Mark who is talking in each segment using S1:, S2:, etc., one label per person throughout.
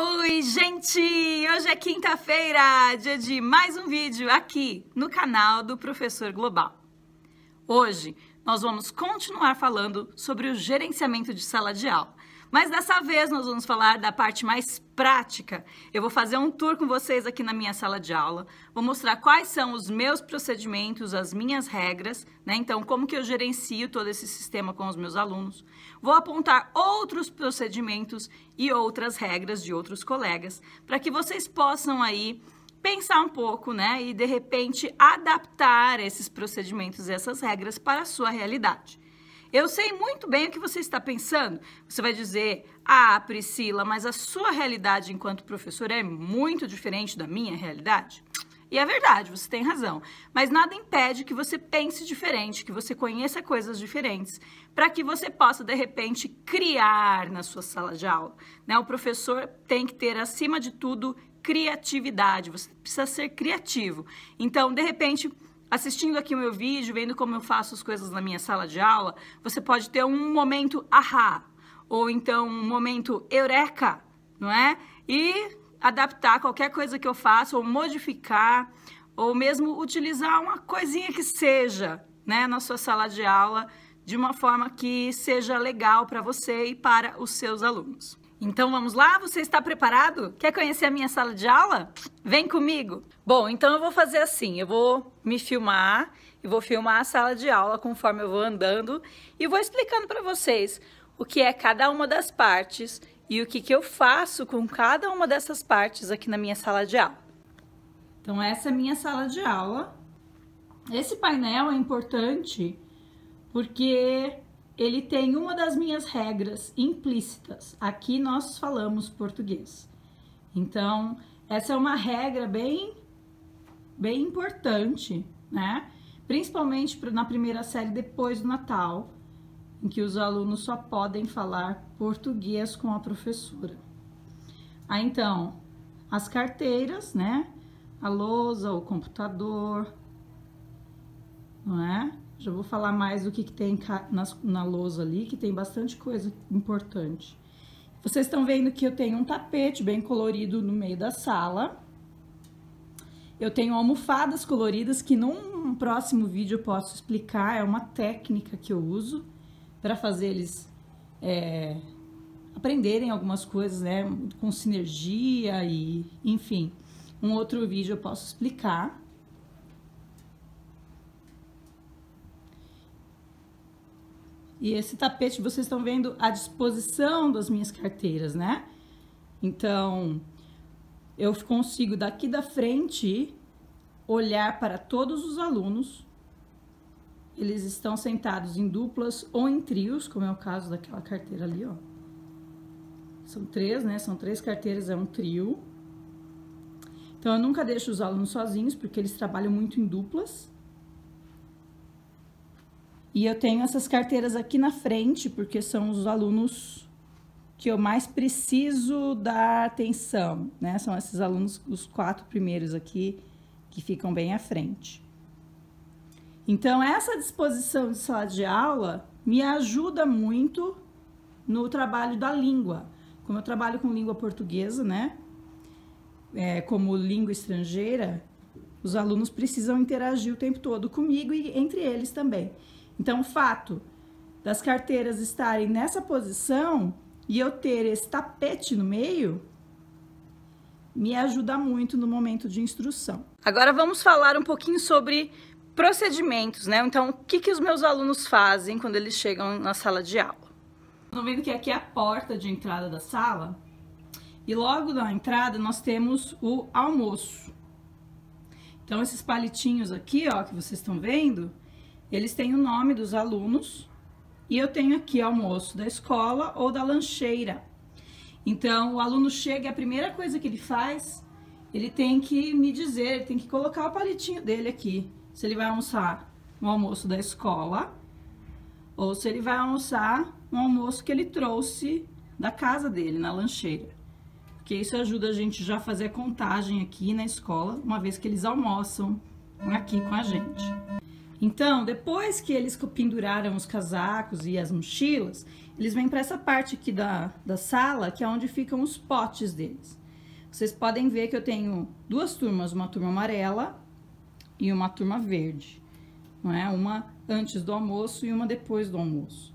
S1: Oi, gente! Hoje é quinta-feira, dia de mais um vídeo aqui no canal do Professor Global. Hoje nós vamos continuar falando sobre o gerenciamento de sala de aula. Mas dessa vez nós vamos falar da parte mais prática. Eu vou fazer um tour com vocês aqui na minha sala de aula, vou mostrar quais são os meus procedimentos, as minhas regras, né? Então, como que eu gerencio todo esse sistema com os meus alunos. Vou apontar outros procedimentos e outras regras de outros colegas, para que vocês possam aí pensar um pouco, né, e de repente adaptar esses procedimentos e essas regras para a sua realidade. Eu sei muito bem o que você está pensando. Você vai dizer, ah, Priscila, mas a sua realidade enquanto professora é muito diferente da minha realidade. E é verdade, você tem razão. Mas nada impede que você pense diferente, que você conheça coisas diferentes, para que você possa, de repente, criar na sua sala de aula. Né? O professor tem que ter, acima de tudo, criatividade. Você precisa ser criativo. Então, de repente assistindo aqui o meu vídeo, vendo como eu faço as coisas na minha sala de aula, você pode ter um momento ahá, ou então um momento eureka, não é? E adaptar qualquer coisa que eu faça, ou modificar, ou mesmo utilizar uma coisinha que seja, né, na sua sala de aula, de uma forma que seja legal para você e para os seus alunos. Então vamos lá? Você está preparado? Quer conhecer a minha sala de aula? Vem comigo! Bom, então eu vou fazer assim: eu vou me filmar e vou filmar a sala de aula conforme eu vou andando e vou explicando para vocês o que é cada uma das partes e o que, que eu faço com cada uma dessas partes aqui na minha sala de aula. Então, essa é a minha sala de aula. Esse painel é importante porque ele tem uma das minhas regras implícitas. Aqui nós falamos português. Então, essa é uma regra bem, bem importante, né? Principalmente na primeira série depois do Natal, em que os alunos só podem falar português com a professora. Aí, então, as carteiras, né? A lousa, o computador, não é? Já vou falar mais do que, que tem na, na lousa ali, que tem bastante coisa importante. Vocês estão vendo que eu tenho um tapete bem colorido no meio da sala. Eu tenho almofadas coloridas que num próximo vídeo eu posso explicar. É uma técnica que eu uso para fazer eles é, aprenderem algumas coisas, né? Com sinergia e, enfim. Um outro vídeo eu posso explicar. E esse tapete, vocês estão vendo a disposição das minhas carteiras, né? Então, eu consigo daqui da frente olhar para todos os alunos. Eles estão sentados em duplas ou em trios, como é o caso daquela carteira ali, ó. São três, né? São três carteiras, é um trio. Então, eu nunca deixo os alunos sozinhos, porque eles trabalham muito em duplas. E eu tenho essas carteiras aqui na frente, porque são os alunos que eu mais preciso dar atenção, né? São esses alunos, os quatro primeiros aqui, que ficam bem à frente. Então, essa disposição de sala de aula me ajuda muito no trabalho da língua. Como eu trabalho com língua portuguesa, né? É, como língua estrangeira, os alunos precisam interagir o tempo todo comigo e entre eles também. Então, o fato das carteiras estarem nessa posição e eu ter esse tapete no meio me ajuda muito no momento de instrução. Agora vamos falar um pouquinho sobre procedimentos, né? Então, o que, que os meus alunos fazem quando eles chegam na sala de aula? Estão vendo que aqui é a porta de entrada da sala e logo na entrada nós temos o almoço. Então, esses palitinhos aqui, ó, que vocês estão vendo, eles têm o nome dos alunos e eu tenho aqui almoço da escola ou da lancheira. Então, o aluno chega e a primeira coisa que ele faz, ele tem que me dizer, tem que colocar o palitinho dele aqui. Se ele vai almoçar no almoço da escola ou se ele vai almoçar no almoço que ele trouxe da casa dele, na lancheira. Porque isso ajuda a gente já a fazer a contagem aqui na escola, uma vez que eles almoçam aqui com a gente. Então, depois que eles penduraram os casacos e as mochilas, eles vêm para essa parte aqui da, da sala, que é onde ficam os potes deles. Vocês podem ver que eu tenho duas turmas, uma turma amarela e uma turma verde, não é? Uma antes do almoço e uma depois do almoço.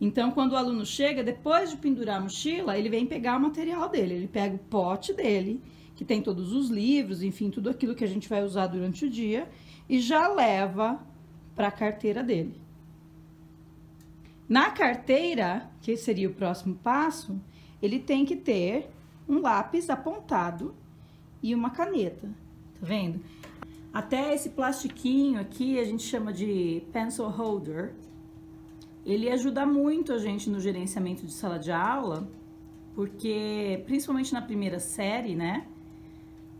S1: Então, quando o aluno chega, depois de pendurar a mochila, ele vem pegar o material dele, ele pega o pote dele, que tem todos os livros, enfim, tudo aquilo que a gente vai usar durante o dia, e já leva para a carteira dele. Na carteira, que seria o próximo passo, ele tem que ter um lápis apontado e uma caneta. Tá vendo? Até esse plastiquinho aqui a gente chama de pencil holder. Ele ajuda muito a gente no gerenciamento de sala de aula, porque principalmente na primeira série, né?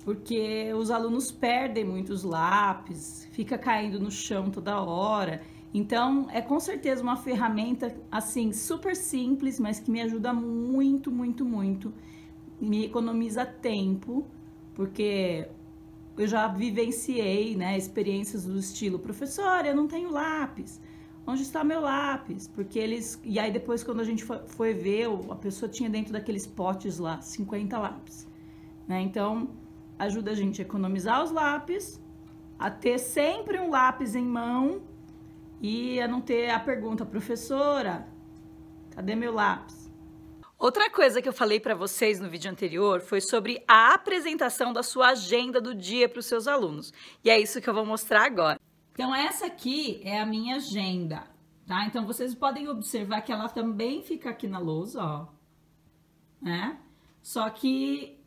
S1: Porque os alunos perdem muitos lápis, fica caindo no chão toda hora. Então, é com certeza uma ferramenta assim super simples, mas que me ajuda muito, muito, muito. Me economiza tempo, porque eu já vivenciei, né, experiências do estilo professor, eu não tenho lápis. Onde está meu lápis? Porque eles e aí depois quando a gente foi ver, a pessoa tinha dentro daqueles potes lá 50 lápis, né? Então, ajuda a gente a economizar os lápis, a ter sempre um lápis em mão e a não ter a pergunta, professora, cadê meu lápis? Outra coisa que eu falei para vocês no vídeo anterior foi sobre a apresentação da sua agenda do dia para os seus alunos. E é isso que eu vou mostrar agora. Então, essa aqui é a minha agenda, tá? Então, vocês podem observar que ela também fica aqui na lousa, ó. Né? Só que,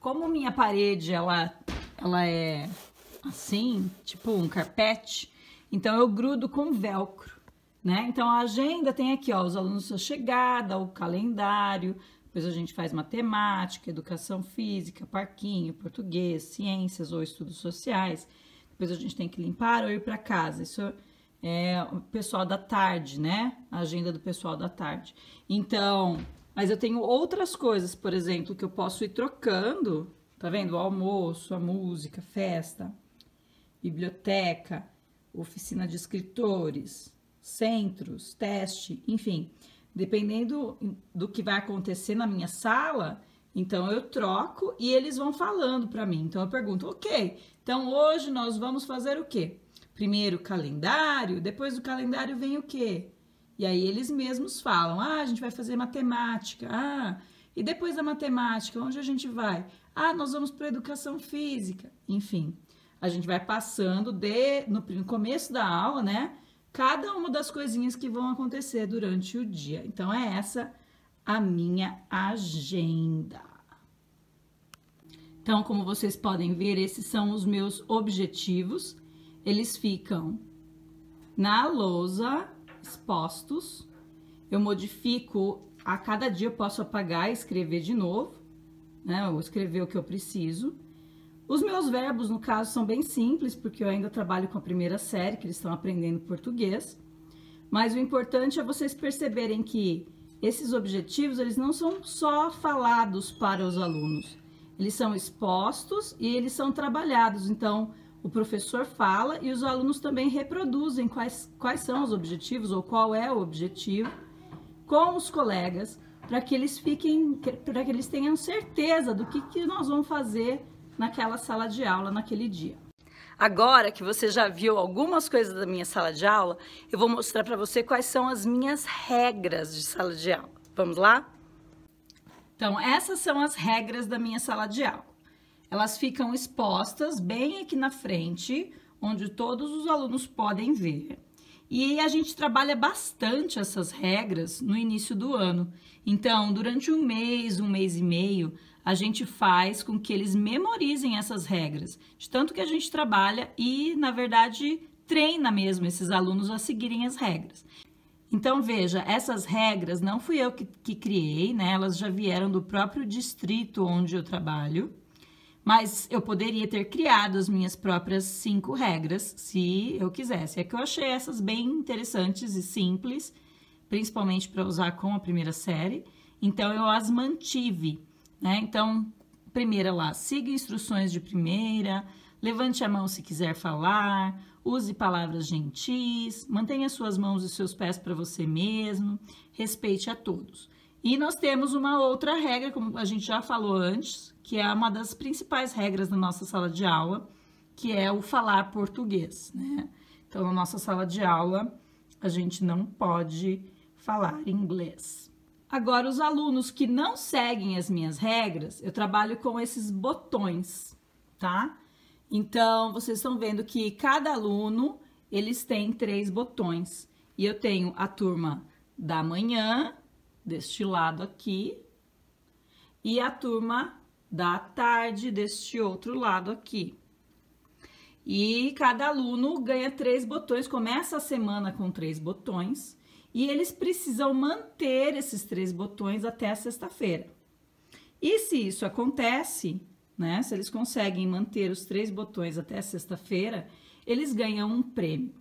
S1: como minha parede, ela, ela é assim, tipo um carpete, então eu grudo com velcro, né? Então a agenda tem aqui, ó, os alunos sua chegada, o calendário, depois a gente faz matemática, educação física, parquinho, português, ciências ou estudos sociais. Depois a gente tem que limpar ou ir para casa. Isso é o pessoal da tarde, né? A agenda do pessoal da tarde. Então, mas eu tenho outras coisas, por exemplo, que eu posso ir trocando, tá vendo? O almoço, a música, festa, biblioteca oficina de escritores, centros, teste, enfim, dependendo do que vai acontecer na minha sala, então eu troco e eles vão falando para mim. Então eu pergunto, ok, então hoje nós vamos fazer o quê? Primeiro calendário, depois do calendário vem o quê? E aí eles mesmos falam, ah, a gente vai fazer matemática, ah, e depois da matemática, onde a gente vai? Ah, nós vamos para educação física, enfim a gente vai passando de, no, no começo da aula, né? Cada uma das coisinhas que vão acontecer durante o dia. Então, é essa a minha agenda. Então, como vocês podem ver, esses são os meus objetivos. Eles ficam na lousa, expostos. Eu modifico a cada dia, eu posso apagar e escrever de novo, né? Ou escrever o que eu preciso. Os meus verbos, no caso, são bem simples, porque eu ainda trabalho com a primeira série, que eles estão aprendendo português. Mas o importante é vocês perceberem que esses objetivos, eles não são só falados para os alunos. Eles são expostos e eles são trabalhados. Então, o professor fala e os alunos também reproduzem quais, quais são os objetivos ou qual é o objetivo com os colegas, para que eles fiquem, para que eles tenham certeza do que, que nós vamos fazer naquela sala de aula naquele dia. Agora que você já viu algumas coisas da minha sala de aula, eu vou mostrar para você quais são as minhas regras de sala de aula. Vamos lá? Então, essas são as regras da minha sala de aula. Elas ficam expostas bem aqui na frente, onde todos os alunos podem ver. E a gente trabalha bastante essas regras no início do ano. Então, durante um mês, um mês e meio, a gente faz com que eles memorizem essas regras, de tanto que a gente trabalha e, na verdade, treina mesmo esses alunos a seguirem as regras. Então, veja, essas regras não fui eu que, que criei, né? Elas já vieram do próprio distrito onde eu trabalho, mas eu poderia ter criado as minhas próprias cinco regras se eu quisesse. É que eu achei essas bem interessantes e simples, principalmente para usar com a primeira série, então eu as mantive. Né? Então, primeira lá, siga instruções de primeira, Levante a mão se quiser falar, use palavras gentis, mantenha suas mãos e seus pés para você mesmo, respeite a todos. E nós temos uma outra regra, como a gente já falou antes, que é uma das principais regras da nossa sala de aula, que é o falar português, né? Então, na nossa sala de aula, a gente não pode falar inglês. Agora, os alunos que não seguem as minhas regras, eu trabalho com esses botões, tá? Então, vocês estão vendo que cada aluno, eles têm três botões. E eu tenho a turma da manhã, deste lado aqui, e a turma da tarde, deste outro lado aqui. E cada aluno ganha três botões, começa a semana com três botões, e eles precisam manter esses três botões até a sexta-feira. E se isso acontece, né? Se eles conseguem manter os três botões até sexta-feira, eles ganham um prêmio.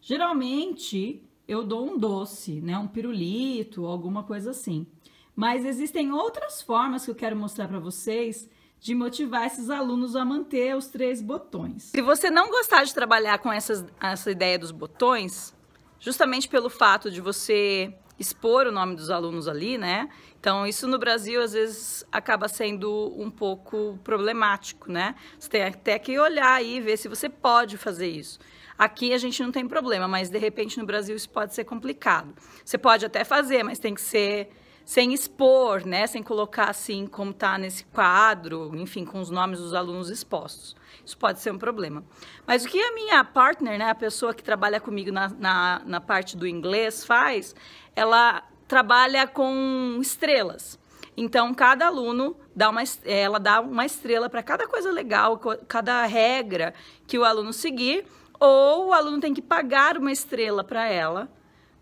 S1: Geralmente eu dou um doce, né? Um pirulito, alguma coisa assim. Mas existem outras formas que eu quero mostrar para vocês de motivar esses alunos a manter os três botões. Se você não gostar de trabalhar com essas, essa ideia dos botões, justamente pelo fato de você expor o nome dos alunos ali, né? Então, isso no Brasil às vezes acaba sendo um pouco problemático, né? Você tem até que olhar aí ver se você pode fazer isso. Aqui a gente não tem problema, mas de repente no Brasil isso pode ser complicado. Você pode até fazer, mas tem que ser sem expor, né? Sem colocar assim como está nesse quadro, enfim, com os nomes dos alunos expostos. Isso pode ser um problema. Mas o que a minha partner, né, a pessoa que trabalha comigo na, na, na parte do inglês faz, ela trabalha com estrelas. Então, cada aluno dá uma, ela dá uma estrela para cada coisa legal, cada regra que o aluno seguir, ou o aluno tem que pagar uma estrela para ela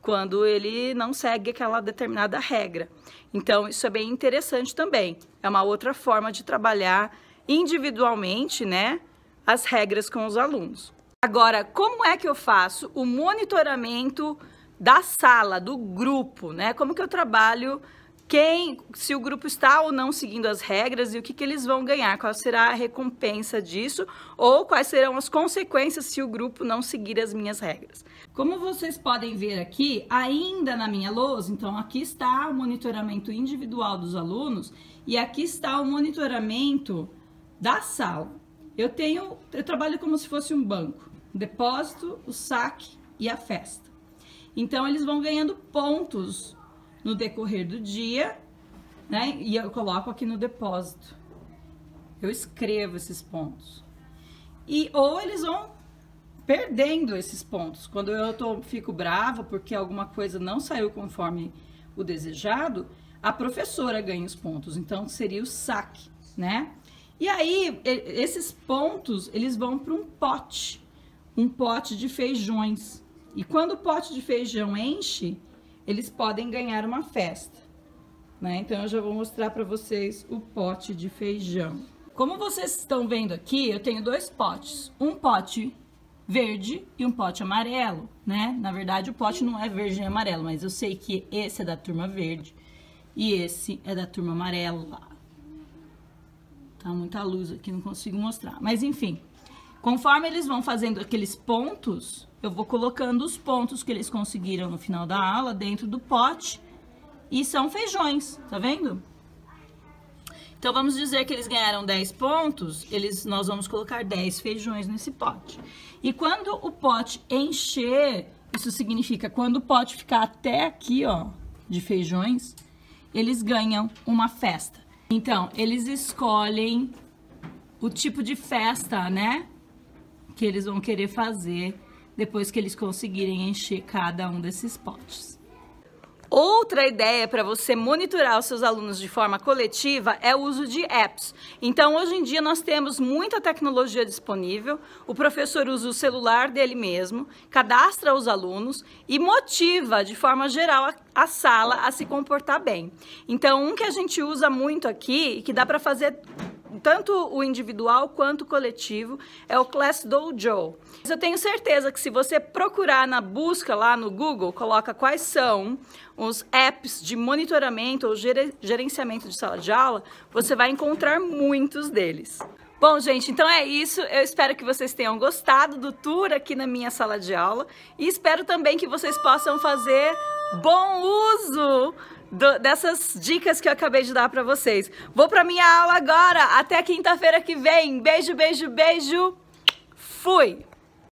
S1: quando ele não segue aquela determinada regra. Então, isso é bem interessante também. É uma outra forma de trabalhar individualmente, né, as regras com os alunos. Agora, como é que eu faço o monitoramento da sala, do grupo, né? Como que eu trabalho quem, se o grupo está ou não seguindo as regras e o que, que eles vão ganhar, qual será a recompensa disso ou quais serão as consequências se o grupo não seguir as minhas regras. Como vocês podem ver aqui, ainda na minha lousa, então aqui está o monitoramento individual dos alunos e aqui está o monitoramento da sala. Eu tenho, eu trabalho como se fosse um banco, depósito, o saque e a festa. Então eles vão ganhando pontos no decorrer do dia, né? E eu coloco aqui no depósito. Eu escrevo esses pontos. E ou eles vão perdendo esses pontos. Quando eu tô, fico brava porque alguma coisa não saiu conforme o desejado, a professora ganha os pontos. Então seria o saque, né? E aí, esses pontos, eles vão para um pote, um pote de feijões. E quando o pote de feijão enche, eles podem ganhar uma festa. Né? Então, eu já vou mostrar para vocês o pote de feijão. Como vocês estão vendo aqui, eu tenho dois potes. Um pote verde e um pote amarelo, né? Na verdade, o pote não é verde e amarelo, mas eu sei que esse é da turma verde e esse é da turma amarela. Tá muita luz aqui, não consigo mostrar. Mas enfim, conforme eles vão fazendo aqueles pontos, eu vou colocando os pontos que eles conseguiram no final da aula dentro do pote. E são feijões, tá vendo? Então, vamos dizer que eles ganharam 10 pontos, eles, nós vamos colocar 10 feijões nesse pote. E quando o pote encher, isso significa quando o pote ficar até aqui, ó, de feijões, eles ganham uma festa. Então, eles escolhem o tipo de festa, né? Que eles vão querer fazer depois que eles conseguirem encher cada um desses potes. Outra ideia para você monitorar os seus alunos de forma coletiva é o uso de apps. Então, hoje em dia, nós temos muita tecnologia disponível. O professor usa o celular dele mesmo, cadastra os alunos e motiva, de forma geral, a, sala a se comportar bem. Então, um que a gente usa muito aqui, que dá para fazer tanto o individual quanto o coletivo, é o Class Dojo. Eu tenho certeza que se você procurar na busca lá no Google, coloca quais são os apps de monitoramento ou gerenciamento de sala de aula, você vai encontrar muitos deles. Bom, gente, então é isso. Eu espero que vocês tenham gostado do tour aqui na minha sala de aula e espero também que vocês possam fazer bom uso do, dessas dicas que eu acabei de dar para vocês. Vou para minha aula agora. Até quinta-feira que vem. Beijo, beijo, beijo. Fui!